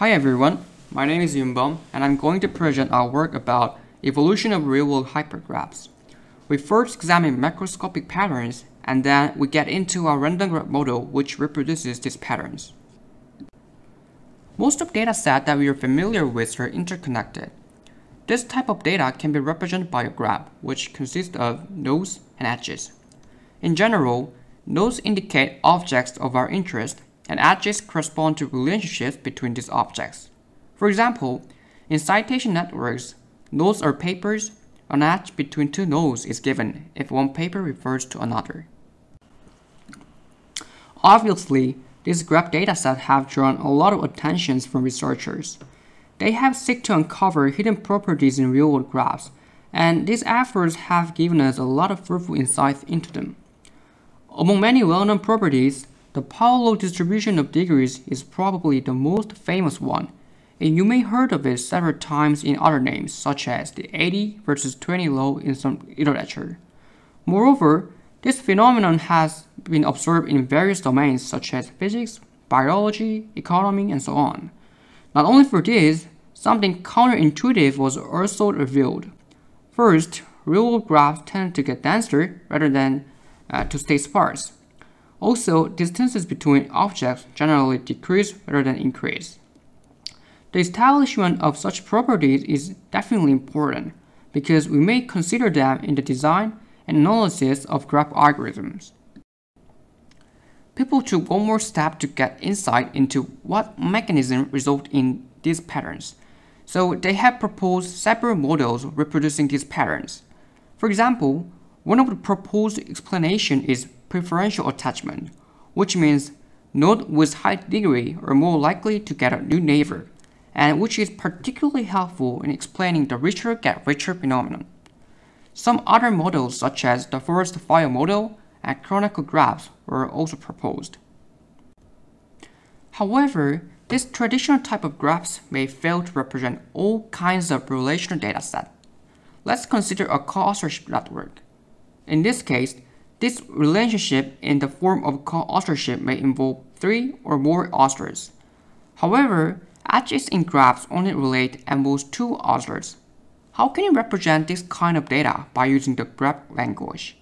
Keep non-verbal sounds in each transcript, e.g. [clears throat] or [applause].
Hi everyone, my name is Yunbum and I'm going to present our work about evolution of real-world hypergraphs. We first examine macroscopic patterns and then we get into our random graph model which reproduces these patterns. Most of data sets that we are familiar with are interconnected. This type of data can be represented by a graph which consists of nodes and edges. In general, nodes indicate objects of our interest and edges correspond to relationships between these objects. For example, in citation networks, nodes are papers, an edge between two nodes is given if one paper refers to another. Obviously, these graph datasets have drawn a lot of attention from researchers. They have sought to uncover hidden properties in real-world graphs, and these efforts have given us a lot of fruitful insights into them. Among many well-known properties, the power law distribution of degrees is probably the most famous one, and you may heard of it several times in other names, such as the 80 versus 20 law in some literature. Moreover, this phenomenon has been observed in various domains such as physics, biology, economy, and so on. Not only for this, something counterintuitive was also revealed. First, real-world graphs tend to get denser rather than uh, to stay sparse. Also, distances between objects generally decrease rather than increase. The establishment of such properties is definitely important because we may consider them in the design and analysis of graph algorithms. People took one more step to get insight into what mechanism result in these patterns. So they have proposed several models reproducing these patterns. For example, one of the proposed explanation is preferential attachment, which means node with high degree are more likely to get a new neighbor, and which is particularly helpful in explaining the richer get richer phenomenon. Some other models such as the forest fire model and Kronecker graphs were also proposed. However, this traditional type of graphs may fail to represent all kinds of relational datasets. Let's consider a co-authorship network. In this case, this relationship in the form of co-authorship may involve three or more authors. However, edges in graphs only relate at most two authors. How can you represent this kind of data by using the graph language?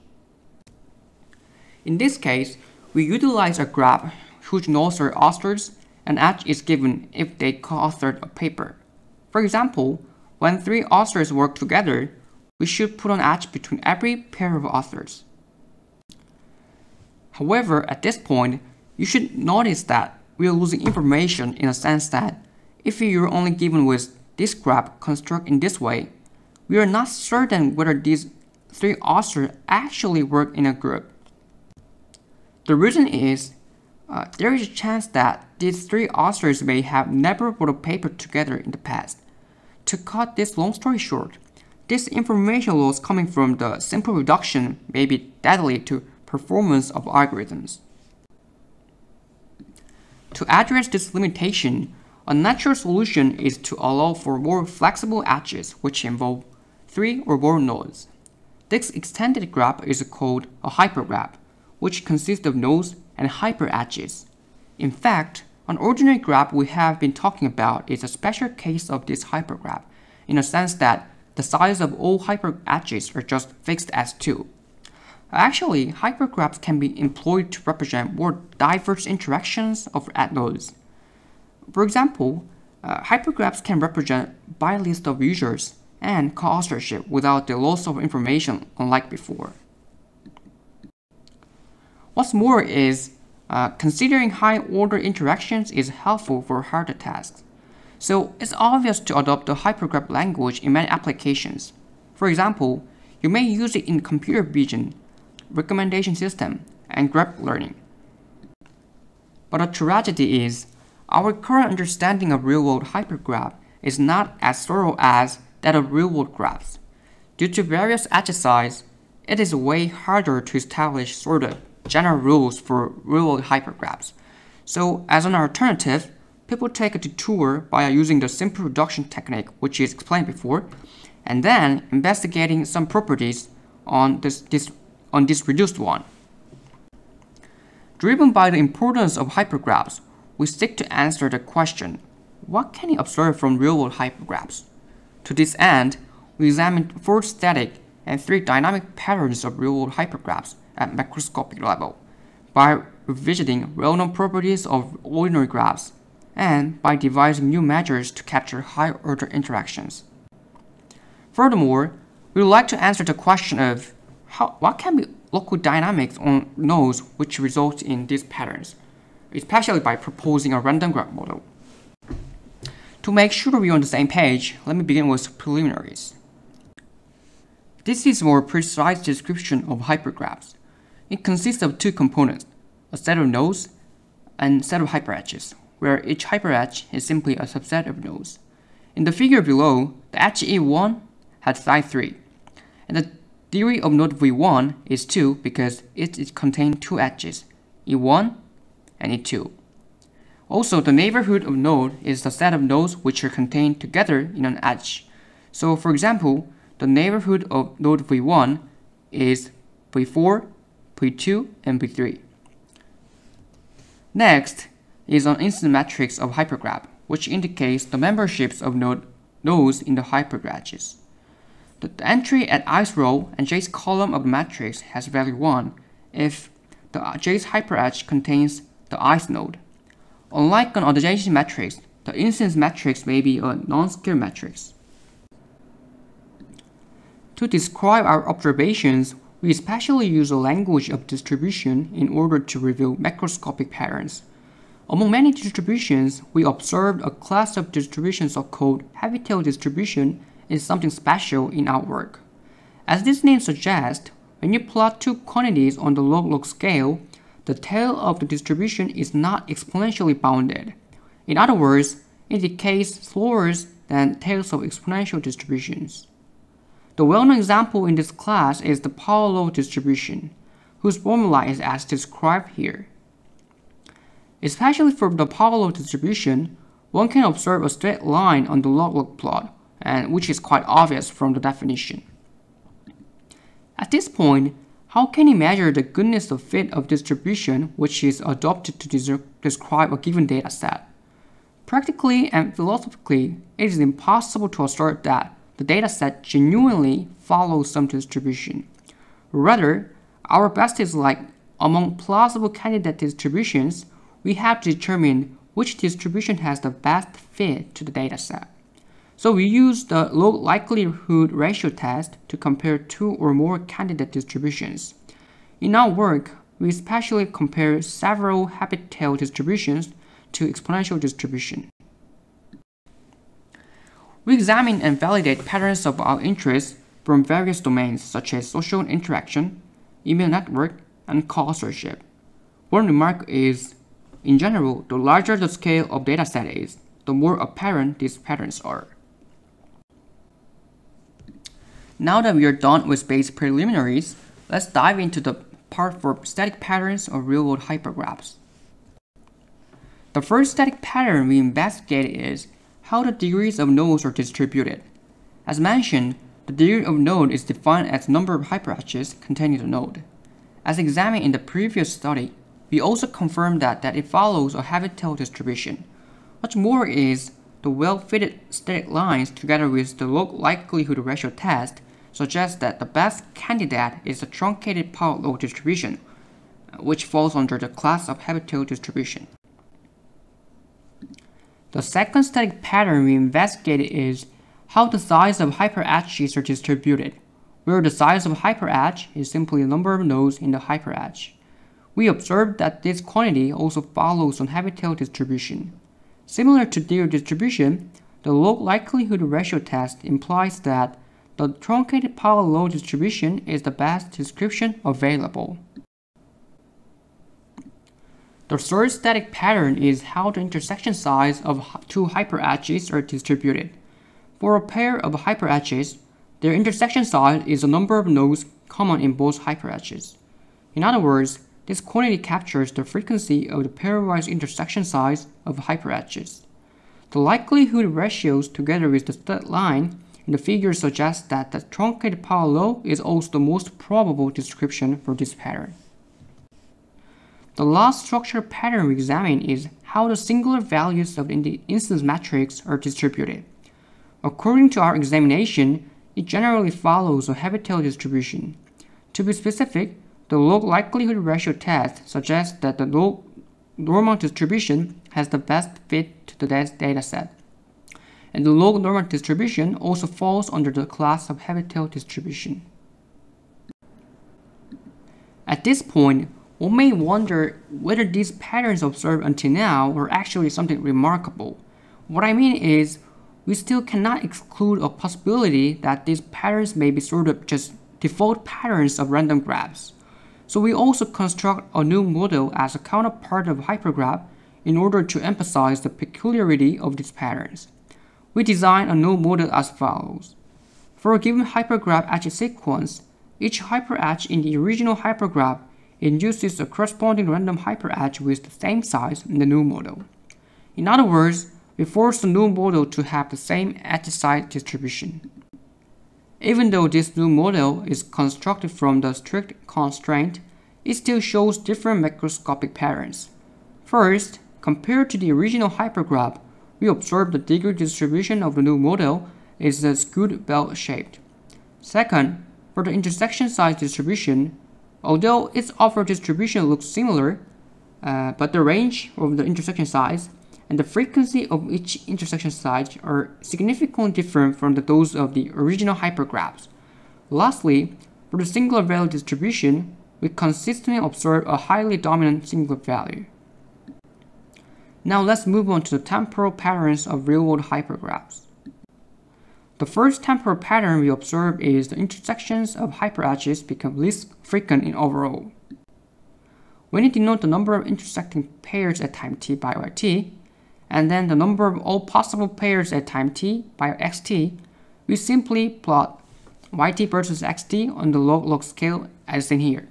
In this case, we utilize a graph whose nodes are authors and edge is given if they co-authored a paper. For example, when three authors work together, we should put an edge between every pair of authors. However, at this point, you should notice that we are losing information in the sense that if you are only given with this graph construct in this way, we are not certain whether these three authors actually work in a group. The reason is uh, there is a chance that these three authors may have never wrote a paper together in the past. To cut this long story short, this information loss coming from the simple reduction may be deadly to performance of algorithms. To address this limitation, a natural solution is to allow for more flexible edges which involve three or more nodes. This extended graph is called a hypergraph, which consists of nodes and hyperedges. In fact, an ordinary graph we have been talking about is a special case of this hypergraph, in the sense that the size of all hyperedges are just fixed as 2. Actually, hypergraphs can be employed to represent more diverse interactions of nodes. For example, uh, hypergraphs can represent by list of users and co-authorship without the loss of information unlike before. What's more is, uh, considering high-order interactions is helpful for harder tasks. So it's obvious to adopt the hypergraph language in many applications. For example, you may use it in computer vision recommendation system, and graph learning. But a tragedy is, our current understanding of real-world hypergraph is not as thorough as that of real-world graphs. Due to various exercises, it is way harder to establish sort of general rules for real-world hypergraphs. So as an alternative, people take a detour by using the simple reduction technique, which is explained before, and then investigating some properties on this, this on this reduced one. Driven by the importance of hypergraphs, we seek to answer the question, what can you observe from real-world hypergraphs? To this end, we examined four static and three dynamic patterns of real-world hypergraphs at macroscopic level by revisiting well-known properties of ordinary graphs and by devising new measures to capture higher-order interactions. Furthermore, we would like to answer the question of how, what can be local dynamics on nodes which result in these patterns, especially by proposing a random graph model. To make sure we're on the same page, let me begin with preliminaries. This is a more precise description of hypergraphs. It consists of two components, a set of nodes and set of hyperedges, where each hyperedge is simply a subset of nodes. In the figure below, the edge E1 has size 3, and the degree of node V1 is 2 because it, it contains two edges, E1 and E2. Also, the neighborhood of node is the set of nodes which are contained together in an edge. So, for example, the neighborhood of node V1 is V4, V2, and V3. Next is an incidence matrix of hypergraph, which indicates the memberships of node nodes in the hypergraph. The, the entry at ith row and jth column of the matrix has value 1 if the jth hyperedge contains the ith node. Unlike an adjacency matrix, the incidence matrix may be a non-square matrix. To describe our observations, we especially use a language of distribution in order to reveal macroscopic patterns. Among many distributions, we observed a class of distributions called heavy tail distribution is something special in our work. As this name suggests, when you plot two quantities on the log-log scale, the tail of the distribution is not exponentially bounded. In other words, it decays slower than tails of exponential distributions. The well-known example in this class is the power law distribution, whose formula is as described here. Especially for the power law distribution, one can observe a straight line on the log-log plot, and which is quite obvious from the definition. At this point, how can you measure the goodness of fit of distribution which is adopted to describe a given data set? Practically and philosophically, it is impossible to assert that the dataset genuinely follows some distribution. Rather, our best is like among plausible candidate distributions, we have to determine which distribution has the best fit to the dataset. So we use the log likelihood ratio test to compare two or more candidate distributions. In our work, we especially compare several heavy tail distributions to exponential distribution. We examine and validate patterns of our interest from various domains such as social interaction, email network, and co-authorship. One remark is, in general, the larger the scale of dataset is, the more apparent these patterns are. Now that we are done with base preliminaries, let's dive into the part for static patterns of real-world hypergraphs. The first static pattern we investigate is how the degrees of nodes are distributed. As mentioned, the degree of node is defined as number of hyperedges containing the node. As examined in the previous study, we also confirmed that, that it follows a heavy tail distribution. What's more is the well-fitted static lines together with the log likelihood ratio test suggest that the best candidate is the truncated power law distribution, uh, which falls under the class of tail distribution. The second static pattern we investigated is how the size of hyperedges are distributed, where the size of hyperedge is simply the number of nodes in the hyperedge. We observed that this quantity also follows on tail distribution. Similar to their distribution, the log likelihood ratio test implies that the truncated power law distribution is the best description available. The third static pattern is how the intersection size of two hyperedges are distributed. For a pair of hyperedges, their intersection size is the number of nodes common in both hyperedges. In other words, this quantity captures the frequency of the pairwise intersection size of hyperedges. The likelihood ratios together with the stat line in the figure suggests that the truncated power law is also the most probable description for this pattern. The last structure pattern we examine is how the singular values of the incidence matrix are distributed. According to our examination, it generally follows a heavy tail distribution. To be specific, the log likelihood ratio test suggests that the log normal distribution has the best fit to the data set. And the log normal distribution also falls under the class of heavy tail distribution. At this point, one may wonder whether these patterns observed until now were actually something remarkable. What I mean is, we still cannot exclude a possibility that these patterns may be sort of just default patterns of random graphs. So we also construct a new model as a counterpart of hypergraph in order to emphasize the peculiarity of these patterns. We design a new model as follows. For a given hypergraph edge sequence, each hyperedge in the original hypergraph induces a corresponding random hyperedge with the same size in the new model. In other words, we force the new model to have the same edge size distribution. Even though this new model is constructed from the strict constraint, it still shows different macroscopic patterns. First, compared to the original hypergraph, we observe the degree distribution of the new model is a skewed bell-shaped. Second, for the intersection size distribution, although its offer distribution looks similar, uh, but the range of the intersection size and the frequency of each intersection size are significantly different from the, those of the original hypergraphs. Lastly, for the singular value distribution, we consistently observe a highly dominant singular value. Now let's move on to the temporal patterns of real-world hypergraphs. The first temporal pattern we observe is the intersections of hyperedges become least frequent in overall. When we denote the number of intersecting pairs at time t by yt, and then the number of all possible pairs at time t by xt, we simply plot yt versus xt on the log-log scale as seen here.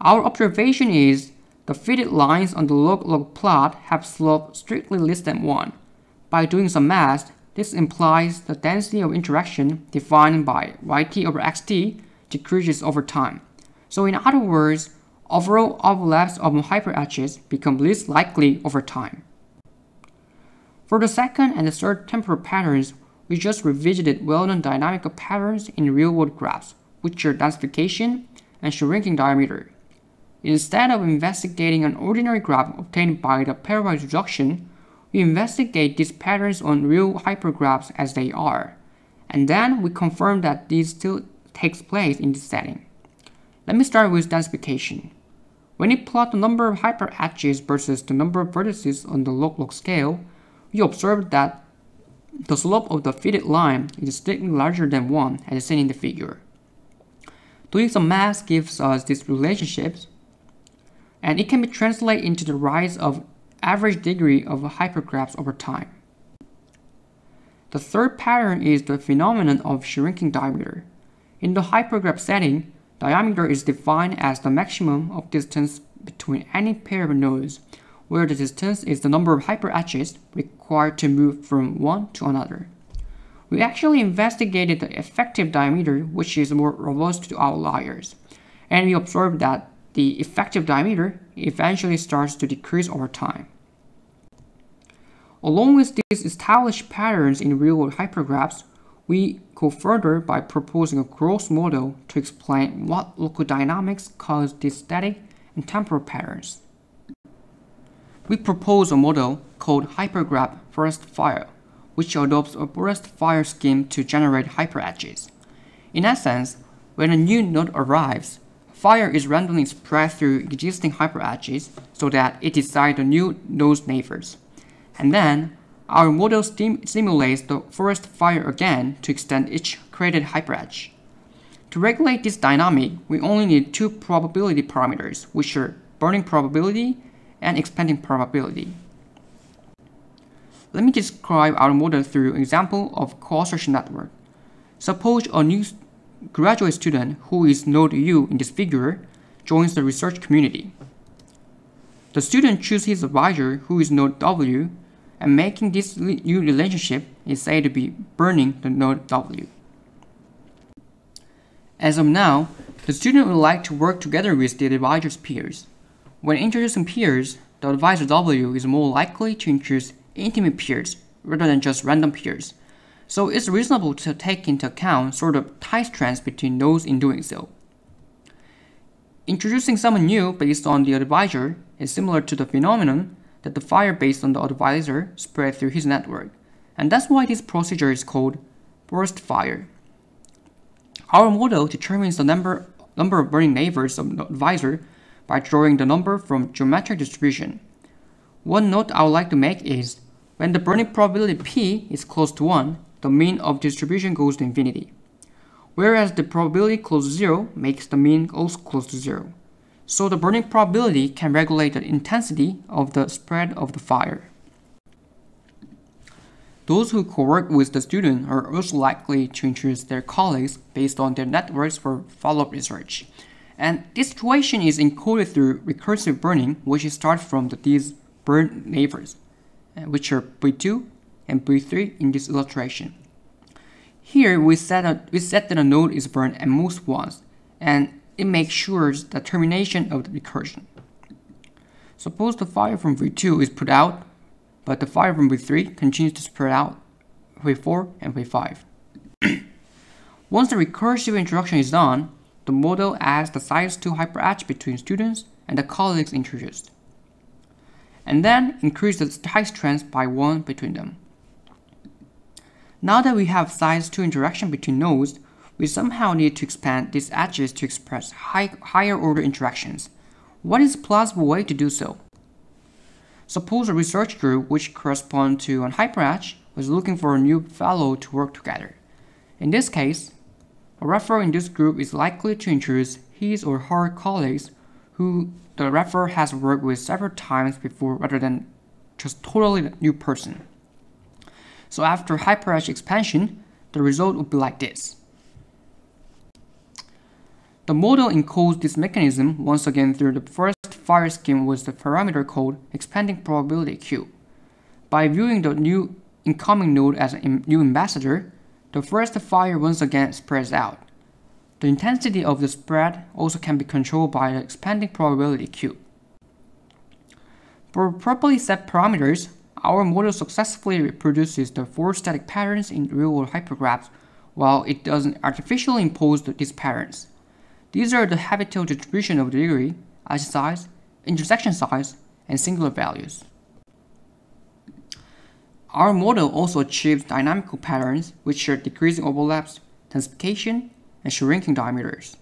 Our observation is the fitted lines on the log-log plot have slope strictly less than 1. By doing some math, this implies the density of interaction defined by yt over xt decreases over time. So in other words, overall overlaps of hyperedges become less likely over time. For the second and the third temporal patterns, we just revisited well-known dynamical patterns in real-world graphs, which are densification and shrinking diameter. Instead of investigating an ordinary graph obtained by the pairwise reduction, we investigate these patterns on real hypergraphs as they are, and then we confirm that this still takes place in this setting. Let me start with densification. When we plot the number of hyperedges versus the number of vertices on the log-log scale, we observe that the slope of the fitted line is slightly larger than 1 as seen in the figure. Doing some math gives us these relationships, and it can be translated into the rise of average degree of hypergraphs over time. The third pattern is the phenomenon of shrinking diameter. In the hypergraph setting, diameter is defined as the maximum of distance between any pair of nodes where the distance is the number of hyperedges required to move from one to another. We actually investigated the effective diameter, which is more robust to outliers, and we observed that the effective diameter eventually starts to decrease over time. Along with these established patterns in real-world hypergraphs, we go further by proposing a growth model to explain what local dynamics cause these static and temporal patterns we propose a model called Hypergraph Forest Fire, which adopts a forest fire scheme to generate hyperedges. In essence, when a new node arrives, fire is randomly spread through existing hyperedges so that it decides the new node's neighbors. And then, our model stim simulates the forest fire again to extend each created hyperedge. To regulate this dynamic, we only need two probability parameters, which are burning probability and expanding probability. Let me describe our model through an example of co-authorship network. Suppose a new graduate student who is node U in this figure joins the research community. The student chooses his advisor who is node W and making this new relationship is said to be burning the node W. As of now, the student would like to work together with the advisor's peers. When introducing peers, the advisor W is more likely to introduce intimate peers rather than just random peers. So it's reasonable to take into account sort of tight trends between those in doing so. Introducing someone new based on the advisor is similar to the phenomenon that the fire based on the advisor spread through his network, and that's why this procedure is called forest fire. Our model determines the number, number of burning neighbors of the advisor by drawing the number from geometric distribution. One note I would like to make is when the burning probability P is close to 1, the mean of distribution goes to infinity. Whereas the probability close to 0 makes the mean also close to 0. So the burning probability can regulate the intensity of the spread of the fire. Those who co-work with the student are also likely to introduce their colleagues based on their networks for follow-up research. And this situation is encoded through recursive burning, which starts from the, these burned neighbors, uh, which are V2 and V3 in this illustration. Here we set, a, we set that a node is burned at most once, and it makes sure the termination of the recursion. Suppose the fire from V2 is put out but the fire from V3 continues to spread out V4 and V5. [clears throat] Once the recursive introduction is done, the model adds the size 2 hyperedge between students and the colleagues introduced, and then increases the tight strength by 1 between them. Now that we have size 2 interaction between nodes, we somehow need to expand these edges to express high, higher order interactions. What is a plausible way to do so? Suppose a research group which corresponds to an hyperedge was looking for a new fellow to work together. In this case, a referee in this group is likely to introduce his or her colleagues who the referee has worked with several times before rather than just totally new person. So after hyperedge expansion, the result would be like this. The model encodes this mechanism once again through the forest fire scheme with the parameter called expanding probability Q. By viewing the new incoming node as a new ambassador, the forest fire once again spreads out. The intensity of the spread also can be controlled by the expanding probability Q. For properly set parameters, our model successfully reproduces the four static patterns in real-world hypergraphs while it doesn't artificially impose these patterns. These are the heavy-tail distribution of degree, edge size, intersection size, and singular values. Our model also achieves dynamical patterns which are decreasing overlaps, densification, and shrinking diameters.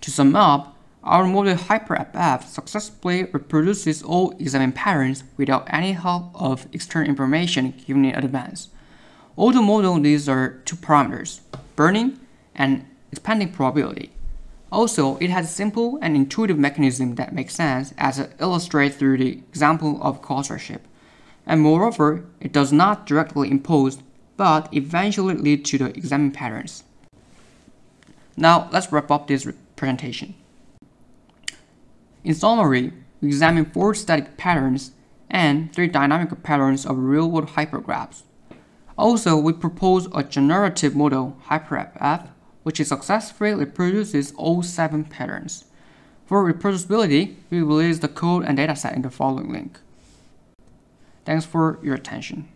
To sum up, our model HyperFF successfully reproduces all examined patterns without any help of external information given in advance. All the model needs are two parameters, burning and expanding probability. Also, it has a simple and intuitive mechanism that makes sense as illustrated through the example of clustership. And moreover, it does not directly impose, but eventually lead to the examined patterns. Now, let's wrap up this presentation. In summary, we examine four static patterns and three dynamic patterns of real-world hypergraphs. Also, we propose a generative model, HyperFF, which successfully reproduces all seven patterns. For reproducibility, we release the code and dataset in the following link. Thanks for your attention.